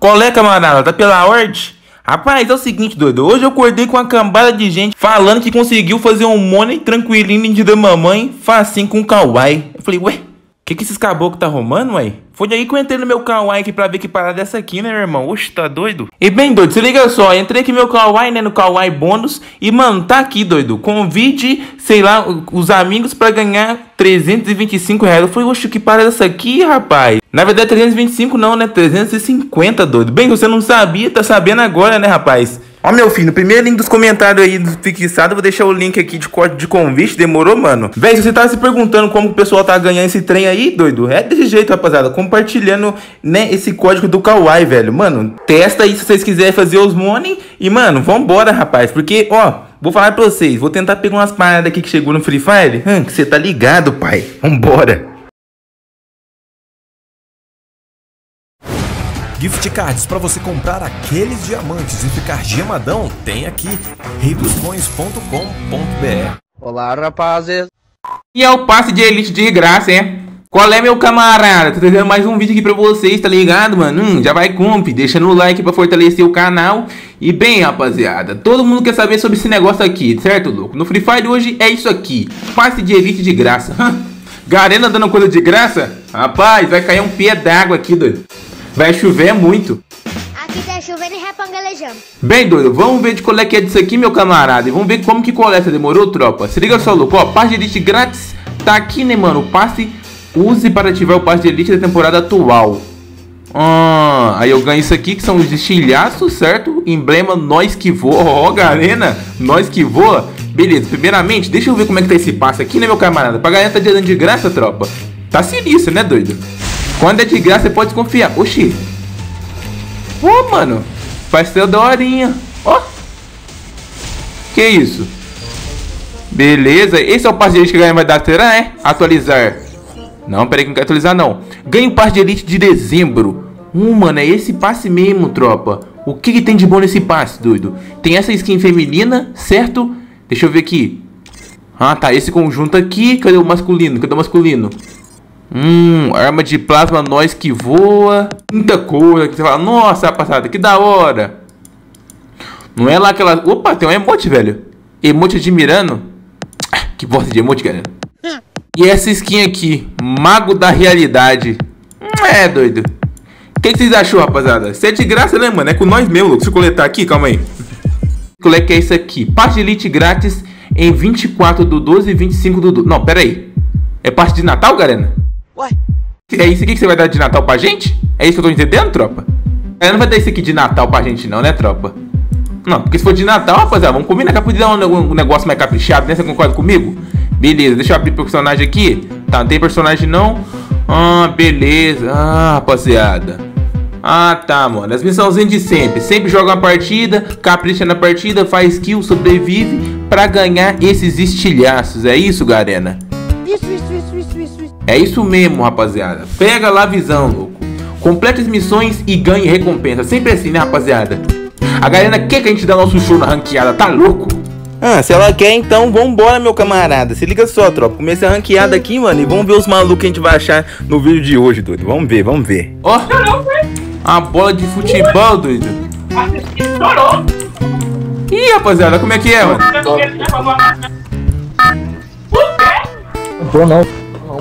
Qual é, camarada? Tá pela ordem? Rapaz, é o seguinte, doido. Hoje eu acordei com uma cambada de gente falando que conseguiu fazer um money tranquilinho de da mamãe, facinho com kawaii. Eu falei, ué, o que, que esses caboclos tá arrumando, ué? Foi daí que eu entrei no meu Kawaii aqui pra ver que parada é essa aqui, né, meu irmão? Oxe, tá doido? E bem, doido, se liga só, entrei aqui no meu Kawaii, né, no Kawaii bônus. E, mano, tá aqui, doido. Convide, sei lá, os amigos pra ganhar 325 reais. Eu falei, oxe, que parada é essa aqui, rapaz? Na verdade, 325 não, né? 350, doido. Bem, você não sabia, tá sabendo agora, né, rapaz? Ó, meu filho, no primeiro link dos comentários aí do fixado, vou deixar o link aqui de corte de convite. Demorou, mano? Véi, se você tava se perguntando como o pessoal tá ganhando esse trem aí, doido, é desse jeito, rapaziada. Compartilhando, né, esse código do Kawaii, velho. Mano, testa aí se vocês quiserem fazer os money. E, mano, vambora, rapaz. Porque, ó, vou falar pra vocês. Vou tentar pegar umas paradas aqui que chegou no Free Fire. Hum, que você tá ligado, pai. Vambora. Gift cards para você comprar aqueles diamantes e ficar gemadão tem aqui reidoscoins.com.br. Olá, rapazes. E é o passe de elite de graça, hein? Qual é, meu camarada? Tô trazendo mais um vídeo aqui pra vocês, tá ligado, mano? Hum, já vai comp, deixa no like pra fortalecer o canal. E bem, rapaziada, todo mundo quer saber sobre esse negócio aqui, certo, louco? No Free Fire hoje é isso aqui, passe de elite de graça. Garena dando coisa de graça? Rapaz, vai cair um pé d'água aqui, doido. Vai chover muito. Aqui tá chovendo e repangalejando. Bem, doido, vamos ver de qual é que é disso aqui, meu camarada. E vamos ver como que coleta. Demorou, tropa? Se liga só, louco. Ó, passe de elite grátis tá aqui, né, mano? O passe use para ativar o passe de elite da temporada atual. Ah, aí eu ganho isso aqui, que são os estilhaços, certo? Emblema Nós que Voa. Ó, oh, Garena, Nós que Voa. Beleza, primeiramente, deixa eu ver como é que tá esse passe aqui, né, meu camarada? Pra ganhar tá dando de graça, tropa. Tá sinistro, né, doido? Quando é de graça, você pode confiar. Oxi. Ô, oh, mano. Ser da horinha. Ó. Que isso? Beleza. Esse é o passe de elite que ganha vai dar terá, é? Atualizar. Não, peraí que não quero atualizar, não. Ganha o passe de elite de dezembro. Hum, mano, é esse passe mesmo, tropa. O que, que tem de bom nesse passe, doido? Tem essa skin feminina, certo? Deixa eu ver aqui. Ah, tá. Esse conjunto aqui. Cadê o masculino? Cadê o masculino? Hum, arma de plasma nós que voa. Muita coisa que você fala, nossa, rapaziada, que da hora. Não é lá aquela. Opa, tem um emote, velho. Emote admirando. Que bosta de emote, galera. E essa skin aqui, Mago da Realidade. Hum, é, doido. O que, que, vocês achou, rapaziada? Isso é de graça, né, mano? É com nós mesmo, louco. Eu coletar aqui, calma aí. Qual é que é isso aqui? Parte de Elite grátis em 24 do 12 e 25 do 12. Não, pera aí. É parte de Natal, galera? É isso aqui que você vai dar de Natal pra gente? É isso que eu tô entendendo, tropa? Ela não vai dar isso aqui de Natal pra gente não, né, tropa? Não, porque se for de Natal, rapaziada, vamos combinar que dar um negócio mais caprichado, né? Você concorda comigo? Beleza, deixa eu abrir personagem aqui. Tá, não tem personagem não? Ah, beleza. Ah, rapaziada. Ah, tá, mano. As missãozinhas de sempre. Sempre joga uma partida, capricha na partida, faz kill, sobrevive pra ganhar esses estilhaços. É isso, Garena? É isso mesmo, rapaziada. Pega lá a visão, louco. Complete as missões e ganhe recompensa. Sempre assim, né, rapaziada? A galera quer que a gente dê nosso show na ranqueada, tá louco? Ah, se ela quer, então vambora, meu camarada. Se liga só, tropa. Comecei a ranqueada aqui, mano. E vamos ver os malucos que a gente vai achar no vídeo de hoje, doido. Vamos ver, vamos ver. Ó, oh, a bola de futebol, doido. Ih, rapaziada, como é que é, mano? Não não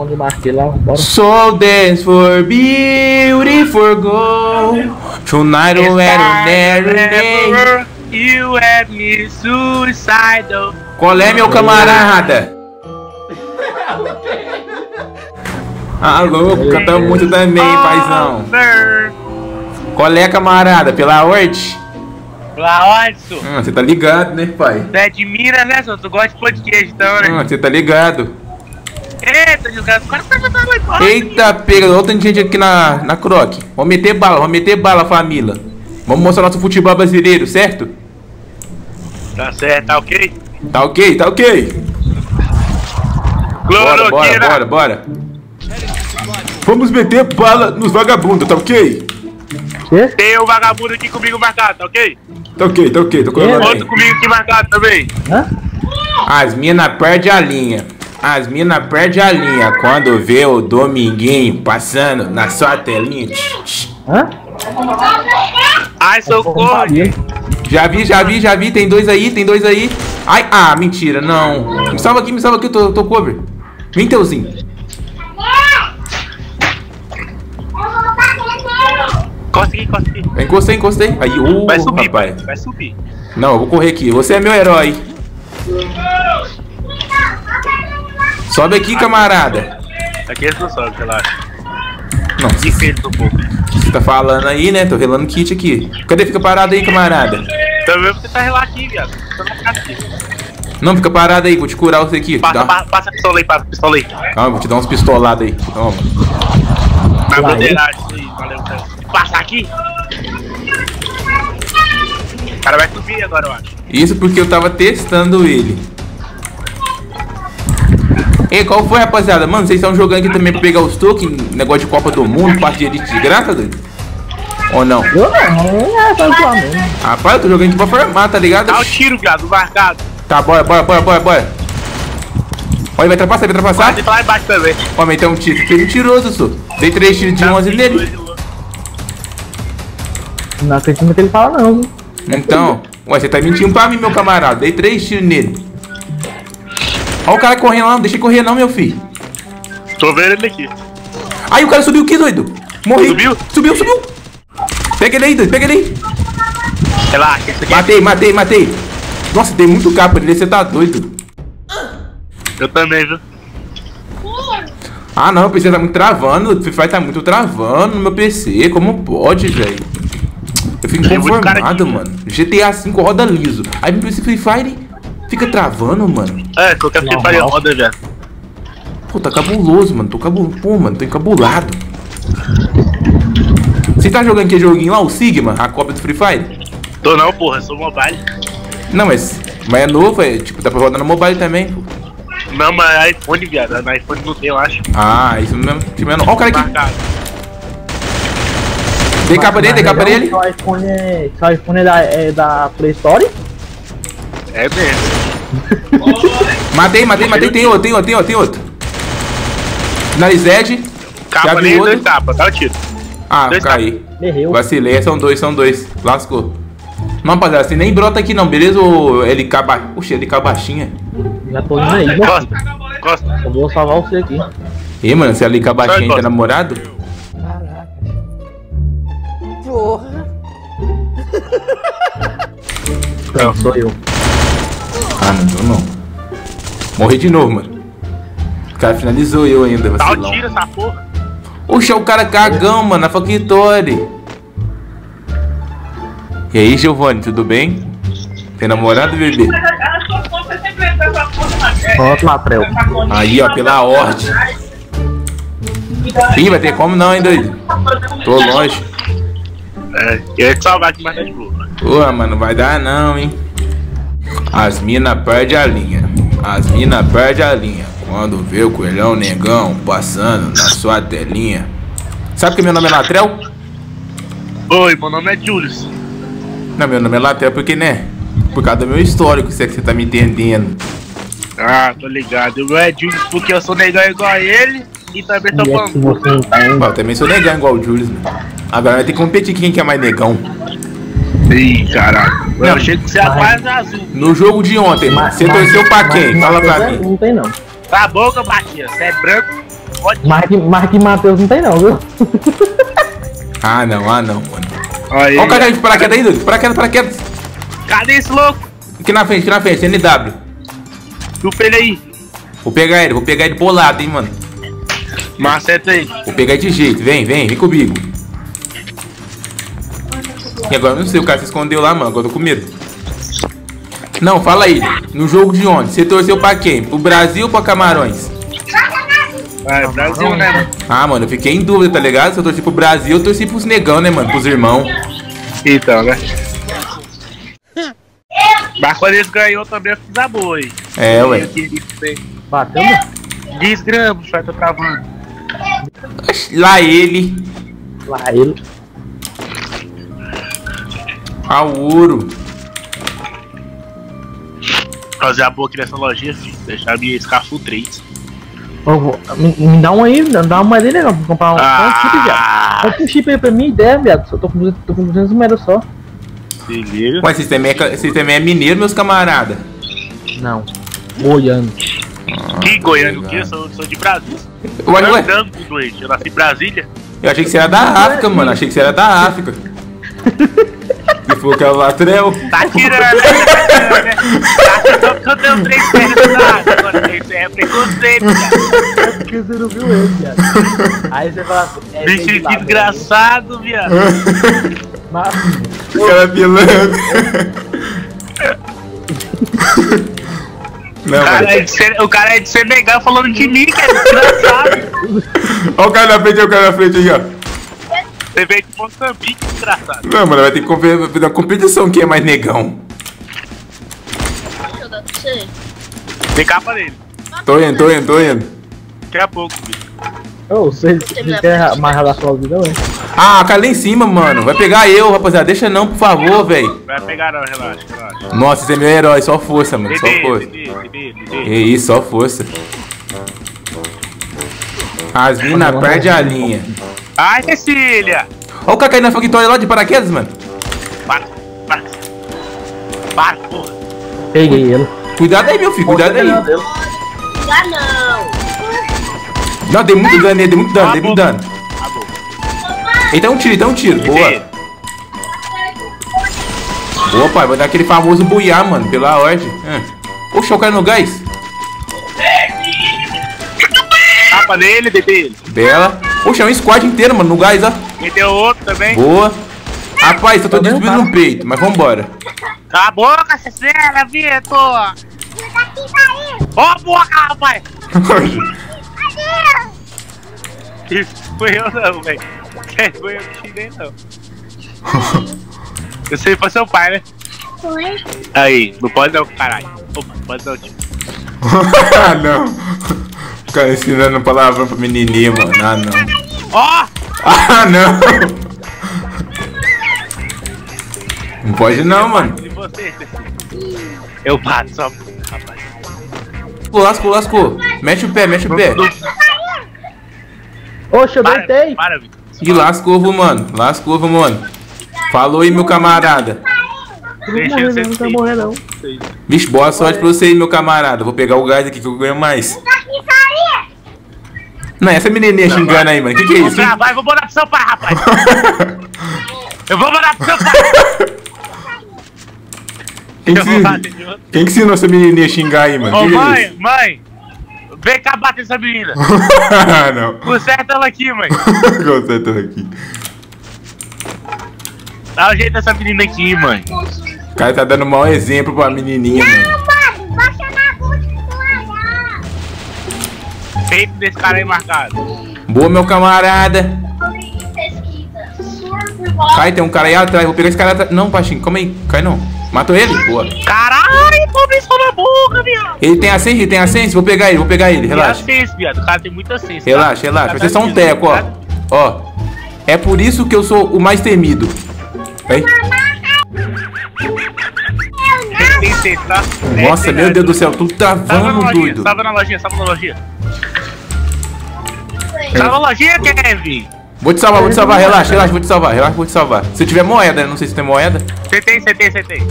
mão de marquei lá, bora. So dance for beautiful gold. Tonight I'll never You have me suicidal. Qual é, meu camarada? Ah, louco, cantamos muito também, paizão. Qual é, camarada? Pela ordem? Pela ordem, ah, Você tá ligado, né, pai? Você admira, né, senhor? Tu gosta de podcast, então, né? Ah, você tá ligado. Eita, jogando. Os caras estão Eita, pega. Outra gente aqui na, na croc. Vamos meter bala, vamos meter bala, família. Vamos mostrar nosso futebol brasileiro, certo? Tá certo, tá ok? Tá ok, tá ok. Bora, bora, bora, bora. Vamos meter bala nos vagabundos, tá ok? Tem um vagabundo aqui comigo marcado, tá ok? Tá ok, tá ok, tô com Outro comigo aqui marcado também. Hã? As minas perdem a linha. As minas perdem a linha quando vê o Dominguinho passando na sua telinha. Hã? Ai, socorro. Já vi, já vi, já vi. Tem dois aí, tem dois aí. Ai, ah, mentira, não. Me salva aqui, me salva aqui, eu tô, eu tô cover. Vem, Teuzinho. Consegui, consegui. Encostei, encostei. Aí, ô, Vai subir, rapaz. pai. Vai subir. Não, eu vou correr aqui. Você é meu herói. Sobe aqui, camarada. Aqui eles não sobem, relaxa. Não, Defeito um pouco. você tá falando aí, né? Tô relando kit aqui. Cadê? Fica parado aí, camarada. Também você tá relaxando aqui, viado. Tô na casa. Não, fica parado aí. Vou te curar você aqui. Passa, Dá- pa- passa a pistola aí, passa a pistola aí. Calma, vou te dar uns pistolados aí. Toma. Na bandeiragem aí, valeu, cara. Passa aqui. O cara vai subir agora, eu acho. Isso porque eu tava testando ele. Ei, qual foi, rapaziada? Mano, vocês estão jogando aqui também pra pegar os tokens? Negócio de Copa do Mundo, parte de elite de graça, doido? Ou não? Eu não, é só. Rapaz, eu tô jogando aqui pra formar, tá ligado? Dá o tiro, viado, marcado. Tá, bora, bora, bora, bora, bora. Olha, vai trapassar, vai trapassar. Pode ir lá embaixo também. Ó, mas tem um tiro, que mentiroso, sou. Dei três tiros de 11 nele. Não acredito que ele fala não. viu? Então, ué, você tá mentindo pra mim, meu camarada. Dei três tiros nele. Ó o cara correndo lá, não deixa ele correr não, meu filho. Tô vendo ele aqui. Aí o cara subiu aqui, doido. Morri. Subiu? Subiu, subiu. Pega ele aí, doido, pega ele aí. Relaxa, esse aqui é... Matei, matei, matei. Nossa, tem muito capa nele, você tá doido. Eu também, viu? Ah não, o PC tá muito travando. O Free Fire tá muito travando no meu PC. Como pode, velho? Eu fico inconformado, aqui, mano. GTA V roda liso. Aí PC Free Fire fica travando, mano. É, qualquer aí roda, velho. Pô, tá cabuloso, mano. Tô cabuloso. Pô, mano, tô encabulado. Você tá jogando aquele joguinho lá, o Sigma, a cópia do Free Fire? Tô não, porra, sou mobile. Não, mas, mas é novo, é, tipo, dá pra rodar no mobile também, pô. Não, mas é iPhone, viado. Na iPhone não tem, eu acho. Ah, isso mesmo. Tipo, não. Ó o cara aqui. Marcado. Dei capa nele, dei capa nele. Seu iPhone é, seu iPhone é da, é da Play Store? É mesmo. Matei, matei, matei. Tem outro, tem outro, tem outro, tem outro. Finalized. Capa nem outro. dois tapas, dá o tiro. Ah, Dois caí. Morreu. Vacilei, são dois, são dois. Lascou. Não, rapaziada, você nem brota aqui não, beleza? Ô, LK ba... Puxa, LK baixinha. Já tô indo aí, meu filho. Costa, Costa. Eu vou salvar você aqui. Ih, mano, se LK baixinha tem Costa. namorado? Não, sou eu. Ah, não deu não. Morri de novo, mano. O cara finalizou eu ainda, Dá o tiro essa porra. Oxe, é o cara cagão, mano, na Factory. E aí, Giovanni, tudo bem? Tem namorado, bebê? Pronto, Latrel. Aí, ó, pela ordem. Ih, vai ter como não, hein, doido? Tô longe. É, eu ia te salvar aqui, mas tá de boa. Pô, mano, vai dar não, hein? As mina perde a linha. As mina perde a linha. Quando vê o coelhão negão passando na sua telinha. Sabe que meu nome é Latrel? Oi, meu nome é Julius. Não, meu nome é Latrel porque, né? Por causa do meu histórico, se é que você tá me entendendo. Ah, tô ligado. O meu é Julius porque eu sou negão igual a ele e também sou é que bambu. eu também sou negão igual o Julius, mano. Agora vai ter que competir quem que é mais negão. Ih, caralho. Eu achei que você quase azul. No jogo de ontem, mano, você torceu pra quem? Fala pra mim. Não tem não. Tá bom, eu bati. Você é branco. Pode Marque, Marque Matheus não tem não, viu? Ah, não, ah, não, mano. Aí, Olha o cara de paraquedas aí, doido. Paraquedas, paraquedas. Cadê esse louco? Aqui na frente, aqui na frente, NW. Chupa ele aí. Vou pegar ele, vou pegar ele bolado, hein, mano. Maceta aí. Vou pegar de jeito. Vem, vem, vem comigo. E agora eu não sei, o cara se escondeu lá, mano. Agora eu tô com medo. Não, fala aí. No jogo de ontem, você torceu pra quem? Pro Brasil ou pra Camarões? Vai, Brasil, né, mano? Ah, mano, eu fiquei em dúvida, tá ligado? Se eu torci pro Brasil, eu torci pros negão, né, mano? Pros irmãos. Então, né? Mas quando eles ganhou também, eu fiz a boa aí. É, ué. Bateu, meu. Desgrama, só tô travando. Lá ele. Lá ele. Ao ouro. Fazer a boa aqui nessa lojinha, filho. Deixar a minha Scafu 3. Ô, vou- me, me dá um aí, me dá uma aí, negão, pra comprar um, um chip, viado. Ah, Compra um chip aí pra mim, ideia, viado. Só tô com, 200 tô com 200 moedas só. liga. Ué, vocês também, é, ca- vocês também é mineiro, meus camaradas. Não. Goiano. Que Goiânia o quê? Eu sou, sou de Brasília. Ué, ué. Eu nasci em Brasília. eu achei que você era da África, mano. Achei que você era da África. Falou que era latrel. Tá tirando, né? Tá tirando, né? Tá tirando que eu tenho três pernas nada. Agora isso é preconceito, cara. É porque você não viu ele, viado. Aí você fala assim, é, Bicho, que desgraçado, viado. Mas, O cara pilando. Não, O cara, mano. é de Sen- o cara é de Senegal falando de mim, que é desgraçado. Olha o cara na frente, olha o cara na frente aí, ó. Você veio de Moçambique, desgraçado. Não, mano, vai ter que uma competição quem é mais negão. Dar. Tem capa dele. Tô indo, tô indo, tô indo. Daqui a pouco, bicho. ô, vocês vocês querem mais relação à vida, ué? Ah, cara lá em cima, mano. Vai pegar eu, rapaziada. Deixa não, por favor, velho. Vai pegar não, relaxa, relaxa. Nossa, você é meu herói. Só força, mano. Só força. Que isso, só força. As minas perde a linha. Ai, Cecília! Olha o cara caindo na factória lá de paraquedas, mano. Para, para. Para, porra. Peguei ele. Cuidado aí, meu filho. Cuidado aí. Dá não. Não, dei muito dano nele, dei muito dano, dei muito dano. Ele tá um tiro, ele tá um tiro. Boa. Boa, pai. Vou dar aquele famoso buiar, mano. Pela ordem. Hum. Oxe, o cara no gás. Capa dele, bebê. Bela. Oxe, é um squad inteiro, mano. No gás, ó. Meteu outro também. Boa. Rapaz, eu tô destruindo no peito, mas vambora. Cala a boca, Cecília, Vitor! Ó a boca, rapaz! Isso foi eu não, velho. Foi eu que xinguei, não. Eu sei foi seu pai, né? Foi. Aí, não pode dar o caralho. Opa, pode dar o tio. ah, não. Cara ensinando palavrão pra menininha, mano. Ah, não. Ó! Ah, não. Não pode não, mano. Eu bato só, rapaz. Lascou, lascou. Mexe o pé, mexe o pé. Oxe, eu deitei. E lascou, mano. Lascou, mano. Falou aí, meu camarada. Deixa morrer, não, não vai morrer, não. Bicho, boa sorte pra você aí, meu camarada. Vou pegar o gás aqui que eu ganho mais. Não, essa menininha xingando aí, mano. Que que é isso? gravar e vou mandar pro seu pai, rapaz. Eu vou mandar pro seu pai. Quem que, se- quem que ensinou essa menininha a xingar aí, mano? Ô, Que é mãe, isso? mãe. Vem cá bater essa menina. Ah, não. Conserta ela aqui, mãe. Consertando aqui. Dá o jeito dessa menina aqui, mãe. O cara tá dando mau exemplo pra menininha, mano. Mano, Peito desse cara aí marcado. Boa, meu camarada. Cai, tem um cara aí atrás. Vou pegar esse cara atrás. Não, Pachinho, calma aí. Cai não. Matou ele? Boa. Caralho, só na boca, viado. Ele tem ascenso, ele tem ascenso. Vou pegar ele, vou pegar ele. Relaxa. Tem viado. O cara tem muita assistência. Relaxa, relaxa. Vai ser só um teco, ó. Ó. É por isso que eu sou o mais temido. Vem. Tá? Nossa, meu Deus do céu, tu Salva na travando, doido. salva na lojinha, salva na lojinha. Salva na lojinha, Kevin. Vou te salvar, vou te salvar, relaxa, relaxa, vou te salvar, relaxa, vou te salvar. Se eu tiver moeda? Não sei se tem moeda. Você tem, você tem, você tem.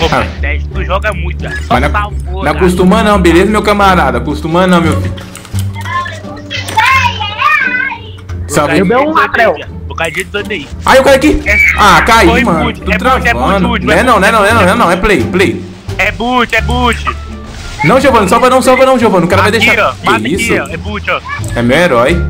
Ô, pai, 10, tu joga muito, velho. Só Ah. Mas não, acostuma não, beleza, meu camarada? Acostuma não, meu filho. Salve. Caiu bem um latrel. Vou cair de doido aí. Ai, o cara aqui. Ah, Foi caiu, mano. Tô é boot, é boot, travando. boot, Não é é não, não é não, não é não, boot, não é não. É play, play. É boot, é boot. Não, Giovanni, salva não, salva não, Giovanni. O cara vai aqui, deixar. Que isso? aqui, ó. É boot, ó. É meu herói.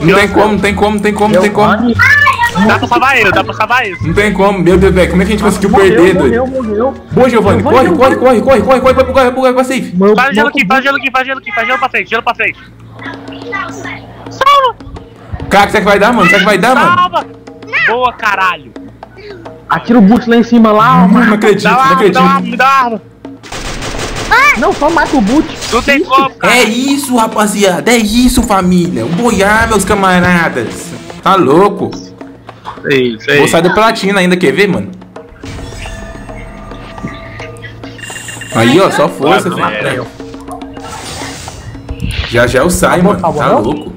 Não tem como, não tem como, não tem como, não tem como. Dá pra salvar ele, dá pra salvar ele. Não tem como, meu Deus, velho. Como é que a gente conseguiu morreu, perder, morreu, doido? morreu. Boa, Giovanni. Corre, corre, corre, corre, corre, corre, corre, corre, corre, corre, safe. Faz gelo aqui, faz gelo aqui, faz gelo aqui, faz gelo pra frente, gelo pra frente. Salva! Cara, será que vai dar, mano? Será que vai dar, mano? Salva! Boa, caralho. Atira o boot lá em cima lá, ó. Não acredito, Dá uma não dá uma acredito. arma, me dá uma arma. Não, só mata o boot. Não tem como, cara. É isso, rapaziada. É isso, família. Um boiar, meus camaradas. Tá louco? É isso Vou sair do platina ainda, quer ver, mano? Aí, ó, só força, Vai, filho. Já já eu saio, mano. Tá louco.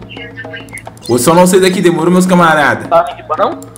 Vou só não sair daqui, demorou, meus camaradas. Tá embora, não?